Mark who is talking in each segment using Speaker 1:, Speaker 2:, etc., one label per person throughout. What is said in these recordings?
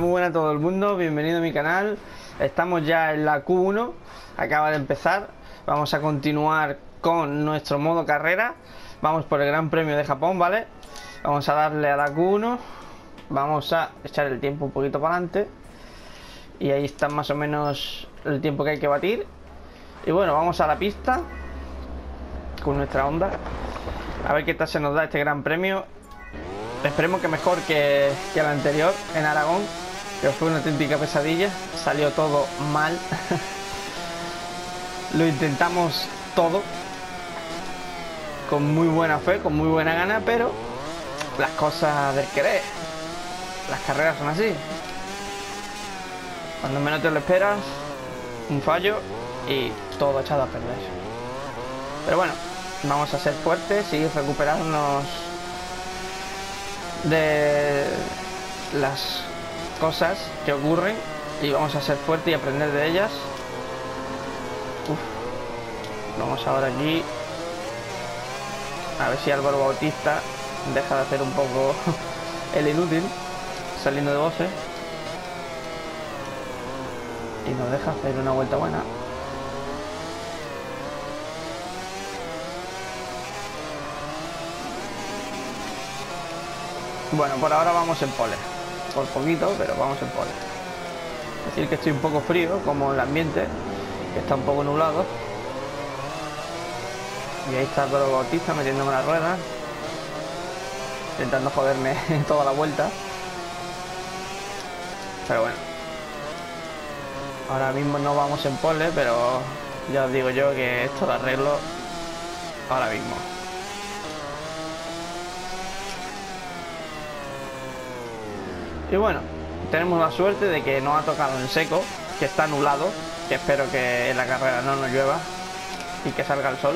Speaker 1: muy buenas a todo el mundo, bienvenido a mi canal. Estamos ya en la Q1, acaba de empezar. Vamos a continuar con nuestro modo carrera. Vamos por el Gran Premio de Japón, ¿vale? Vamos a darle a la Q1. Vamos a echar el tiempo un poquito para adelante. Y ahí está más o menos el tiempo que hay que batir. Y bueno, vamos a la pista con nuestra onda. A ver qué tal se nos da este Gran Premio. Esperemos que mejor que, que el anterior en Aragón, que fue una auténtica pesadilla. Salió todo mal. Lo intentamos todo con muy buena fe, con muy buena gana, pero las cosas del querer, las carreras son así. Cuando menos te lo esperas, un fallo y todo echado a perder. Pero bueno, vamos a ser fuertes y recuperarnos de las cosas que ocurren y vamos a ser fuertes y aprender de ellas. Vamos ahora aquí. A ver si Álvaro Bautista deja de hacer un poco el inútil saliendo de voces. Y nos deja hacer una vuelta buena. Bueno, por ahora vamos en pole. Por poquito, pero vamos en pole. Decir que estoy un poco frío, como el ambiente, que está un poco nublado. Y ahí está Álvaro Bautista metiéndome la rueda. Intentando joderme toda la vuelta. Pero bueno. Ahora mismo no vamos en pole, pero ya os digo yo que esto lo arreglo ahora mismo. Y bueno, tenemos la suerte de que no ha tocado en seco, que está nublado, que espero que la carrera no nos llueva y que salga el sol,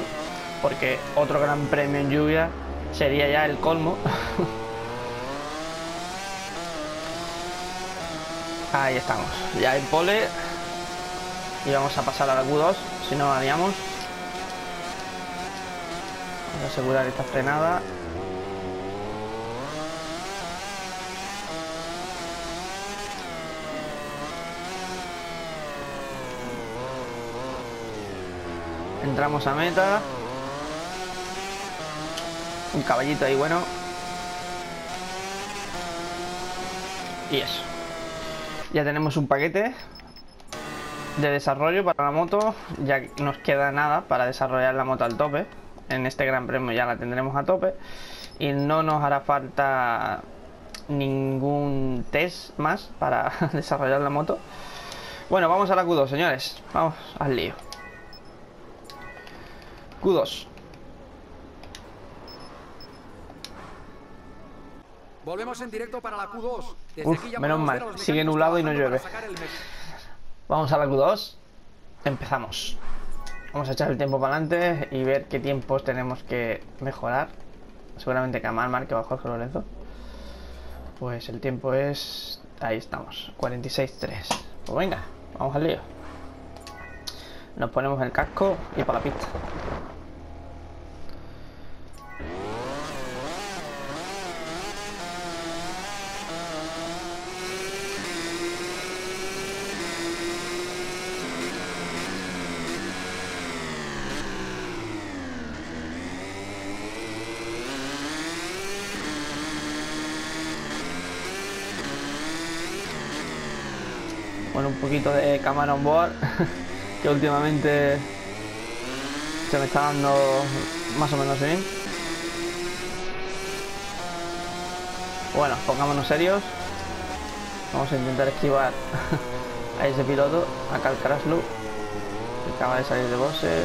Speaker 1: porque otro gran premio en lluvia sería ya el colmo. Ahí estamos, ya en pole y vamos a pasar a la Q2, si no la liamos. A asegurar esta frenada. Entramos a meta. Un caballito ahí bueno. Y eso. Ya tenemos un paquete de desarrollo para la moto. Ya nos queda nada para desarrollar la moto al tope. En este gran premio ya la tendremos a tope. Y no nos hará falta ningún test más para desarrollar la moto. Bueno, vamos a la Q2, señores. Vamos al lío. Q2.
Speaker 2: Volvemos en directo para la Q2. Desde
Speaker 1: Uf,
Speaker 2: aquí ya
Speaker 1: menos mal. Sigue nublado y no llueve. Vamos a la Q2. Empezamos. Vamos a echar el tiempo para adelante y ver qué tiempos tenemos que mejorar. Seguramente que Amal marque bajo Jorge Lorenzo. Pues el tiempo es. Ahí estamos. 46.3. Pues venga, vamos al lío. Nos ponemos el casco y para la pista. Un poquito de cámara on board, que últimamente se me está dando más o menos bien. Bueno, pongámonos serios. Vamos a intentar esquivar a ese piloto, a Cal Kraslu, que acaba de salir de bose.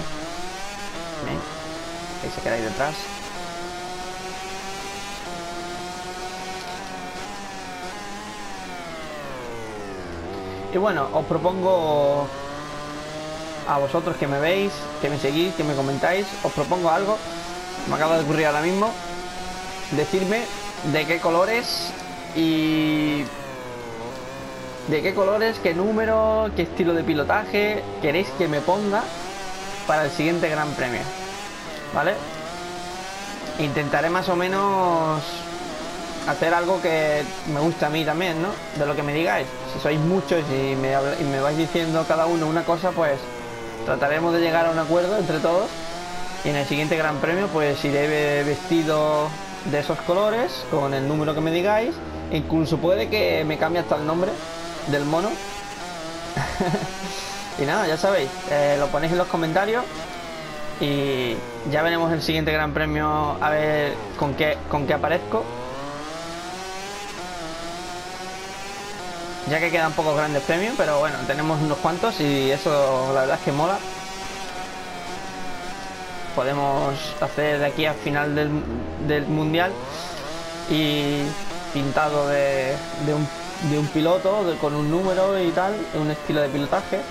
Speaker 1: Bien. Ahí se queda ahí detrás. Y bueno, os propongo a vosotros que me veis, que me seguís, que me comentáis, os propongo algo, me acaba de ocurrir ahora mismo, decirme de qué colores y de qué colores, qué número, qué estilo de pilotaje queréis que me ponga para el siguiente Gran Premio, ¿vale? Intentaré más o menos hacer algo que me gusta a mí también, ¿no? De lo que me digáis. Si sois muchos y me, vais diciendo cada uno una cosa, pues trataremos de llegar a un acuerdo entre todos. Y en el siguiente Gran Premio, pues iré vestido de esos colores, con el número que me digáis. Incluso puede que me cambie hasta el nombre del mono. y nada, ya sabéis, eh, lo ponéis en los comentarios y ya veremos el siguiente Gran Premio a ver con qué, con qué aparezco. Ya que quedan pocos grandes premios, pero bueno, tenemos unos cuantos y eso la verdad es que mola. Podemos hacer de aquí al final del, mundial y pintado de, un, piloto con un número y tal, un estilo de pilotaje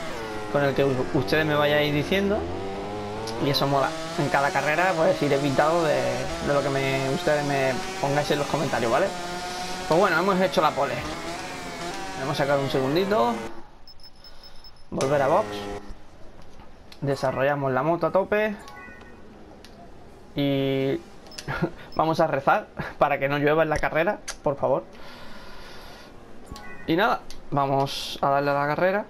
Speaker 1: con el que ustedes me vayáis diciendo y eso mola. En cada carrera pues iré pintado de, lo que me, ustedes me pongáis en los comentarios, ¿vale? Pues bueno, hemos hecho la pole. Vamos a sacar un segundito. Volver a box. Desarrollamos la moto a tope. Y vamos a rezar para que no llueva en la carrera, por favor. Y nada, vamos a darle a la carrera.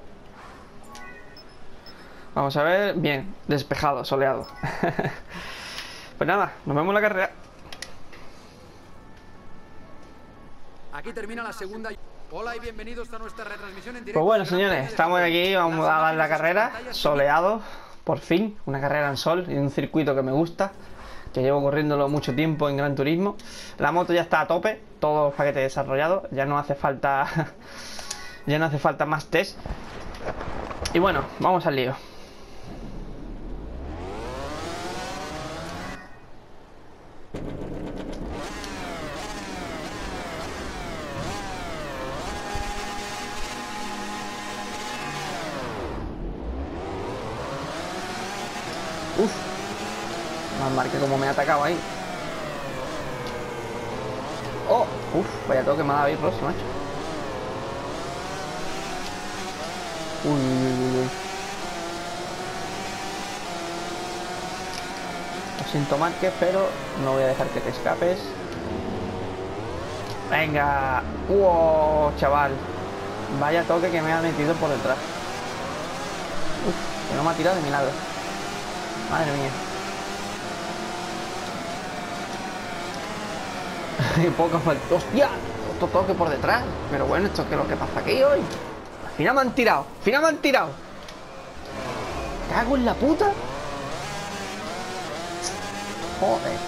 Speaker 1: Vamos a ver, bien, despejado, soleado. pues nada, nos vemos en la carrera.
Speaker 2: Aquí termina la segunda. Hola y bienvenidos a nuestra retransmisión en
Speaker 1: directo. Pues bueno, señores, estamos aquí, vamos a dar la carrera, soleado, por fin, una carrera en sol y un circuito que me gusta, que llevo corriéndolo mucho tiempo en Gran Turismo. La moto ya está a tope, todo paquete desarrollado, ya no hace falta ya no hace falta más test. Y bueno, vamos al lío. Marque como me ha atacado ahí. Oh, uf, vaya toque me ha dado Rossi, macho. Uy, uy, uy, Lo siento marque, pero no voy a dejar que te escapes. Venga. Wow, chaval. Vaya toque que me ha metido por detrás. Uf, que no me ha tirado de milagro. Madre mía. Y poco falta. ¡Hostia! Otro toque por detrás. Pero bueno, ¿esto es lo que pasa aquí hoy? Al final me han tirado. Al final me han tirado. ¿Cago en la puta? Joder.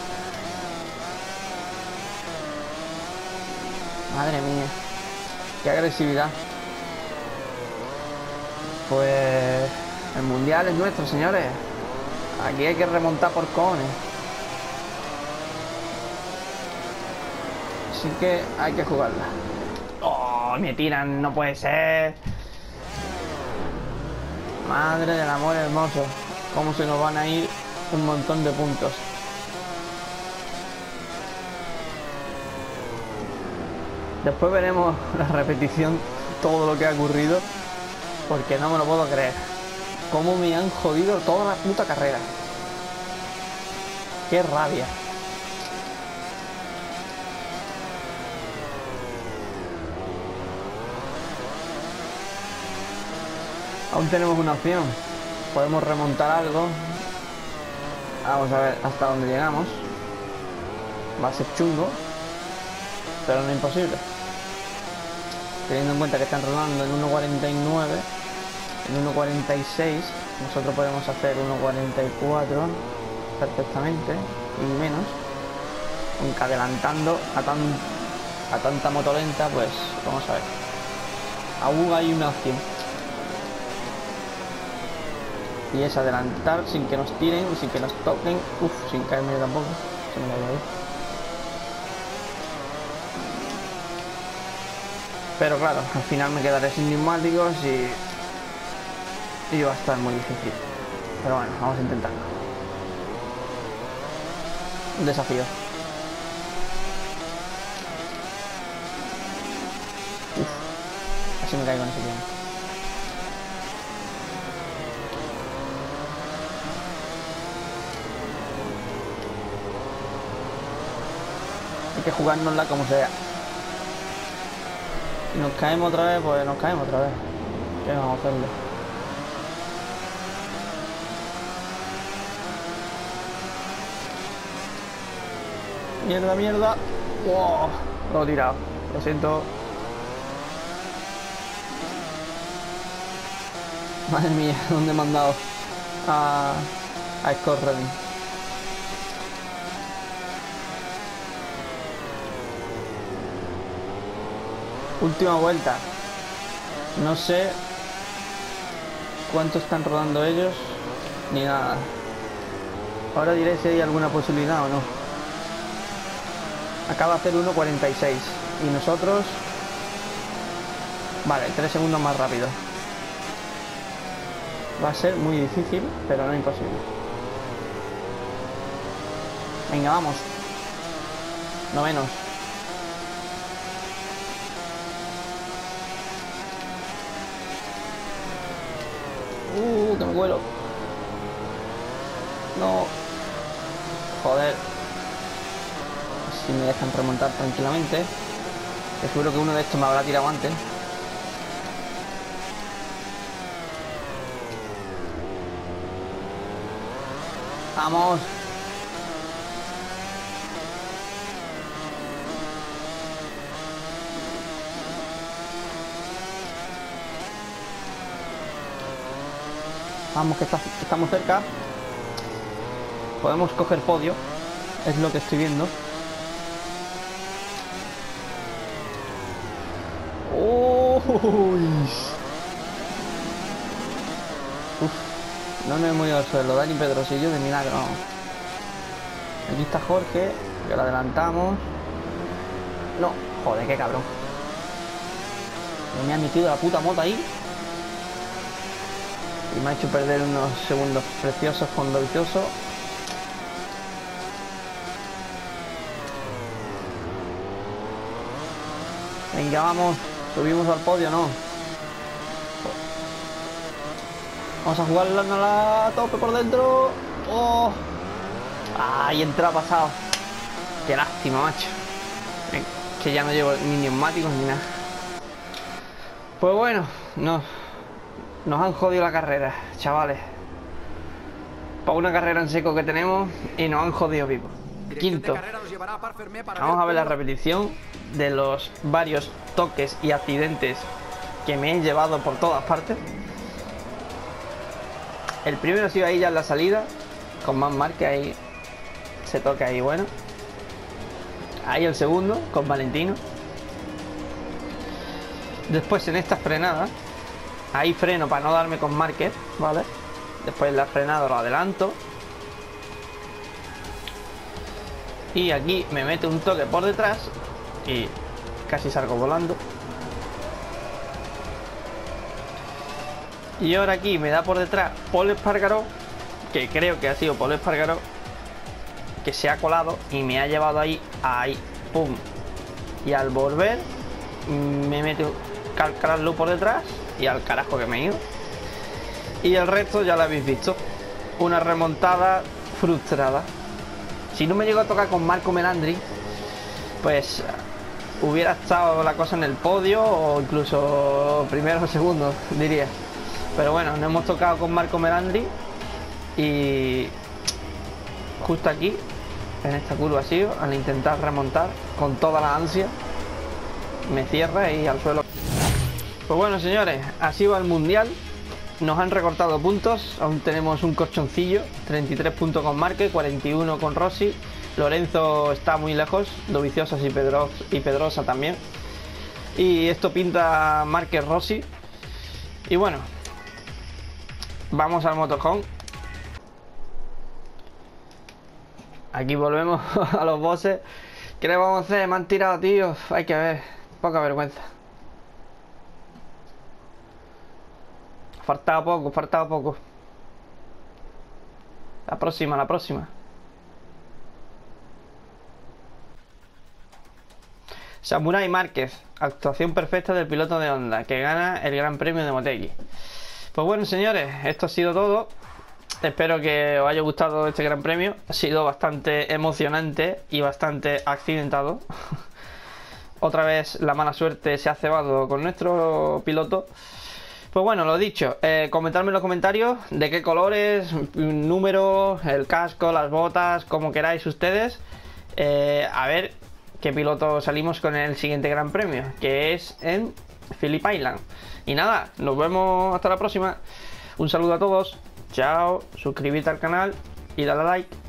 Speaker 1: Madre mía. Qué agresividad. Pues... El mundial es nuestro, señores. Aquí hay que remontar por cones. Así que hay que jugarla. ¡Oh! Me tiran, no puede ser. Madre del amor hermoso. Cómo se nos van a ir un montón de puntos. Después veremos la repetición, todo lo que ha ocurrido, porque no me lo puedo creer cómo me han jodido toda la puta carrera. Qué rabia. Aún tenemos una opción. Podemos remontar algo. Vamos a ver hasta dónde llegamos. Va a ser chungo. Pero no imposible. Teniendo en cuenta que están rodando en 1.49 en 1.46 nosotros podemos hacer 1.44 perfectamente y menos aunque adelantando a, tan, a tanta moto lenta pues vamos a ver aún hay una opción y es adelantar sin que nos tiren y sin que nos toquen uff sin caerme tampoco pero claro al final me quedaré sin neumáticos y y va a estar muy difícil. Pero bueno, vamos a intentarlo. Un desafío. Uf, así me caigo en ese tiempo. Hay que jugárnosla como sea. Si nos caemos otra vez, pues nos caemos otra vez. ¿Qué vamos a hacerle? Mierda, mierda. Wow, lo he tirado. Lo siento. Madre mía, ¿dónde me han dado? A, a Scott. Última vuelta. No sé cuánto están rodando ellos, ni nada. Ahora diré si hay alguna posibilidad o no. Acaba de hacer 1.46 y nosotros... Vale, 3 segundos más rápido. Va a ser muy difícil, pero no imposible. Venga, vamos. No menos. Uh, que me vuelo. No. Joder. Si me dejan remontar tranquilamente. Seguro que uno de estos me habrá tirado antes. Vamos. Vamos, que, estamos cerca. Podemos coger podio. Es lo que estoy viendo. Uy. Uf, no me he movido al suelo. Dani Pedrosillo de milagro. Aquí está Jorge, que lo adelantamos. No, joder, qué cabrón. Me ha metido la puta moto ahí. Y me ha hecho perder unos segundos preciosos con Dovizioso. Venga, vamos. Subimos al podio, ¿no? Vamos a jugarla a tope por dentro. ¡Oh! ¡Ay, entra pasado! ¡Qué lástima, macho! Que ya no llevo ni neumáticos ni nada. Pues bueno, no, nos han jodido la carrera, chavales. Para una carrera en seco que tenemos y nos han jodido vivo. Quinto. Vamos a ver la repetición de los varios toques y accidentes que me he llevado por todas partes. El primero ha sido ahí ya en la salida, con más marca ahí. Se toca ahí, bueno. Ahí el segundo, con Valentino. Después en esta frenada, ahí freno para no darme con Márquez, ¿vale? Después la frenada lo adelanto. Y aquí me mete un toque por detrás y casi salgo volando. Y ahora aquí me da por detrás Paul Espargaró, que creo que ha sido Paul Espargaró, que se ha colado y me ha llevado ahí, ahí, pum. Y al volver me mete calcarlo por detrás y al carajo que me he ido. Y el resto ya lo habéis visto. Una remontada frustrada. Si no me llego a tocar con Marco Melandri, pues hubiera estado la cosa en el podio o incluso primero o segundo, diría. Pero bueno, nos hemos tocado con Marco Melandri y justo aquí, en esta curva así, al intentar remontar con toda la ansia, me cierra y al suelo. Pues bueno, señores, así va el mundial. Nos han recortado puntos, aún tenemos un colchoncillo, 33 puntos con Marque, 41 con Rossi. Lorenzo está muy lejos, Doviciosas y, y Pedrosa también. Y esto pinta Márquez Rossi. Y bueno, vamos al motorhome. Aquí volvemos a los bosses. ¿Qué le vamos a hacer? Me han tirado, tío. Hay que ver. Poca vergüenza. Faltaba poco, faltaba poco. La próxima, la próxima. Samurai Márquez, actuación perfecta del piloto de Honda, que gana el Gran Premio de Motegi. Pues bueno, señores, esto ha sido todo. Espero que os haya gustado este gran premio. Ha sido bastante emocionante y bastante accidentado. Otra vez la mala suerte se ha cebado con nuestro piloto. Pues bueno, lo dicho, eh, comentadme en los comentarios de qué colores, número, el casco, las botas, como queráis ustedes. Eh, a ver qué piloto salimos con el siguiente gran premio, que es en Phillip Island. Y nada, nos vemos hasta la próxima. Un saludo a todos, chao, suscríbete al canal y dale like.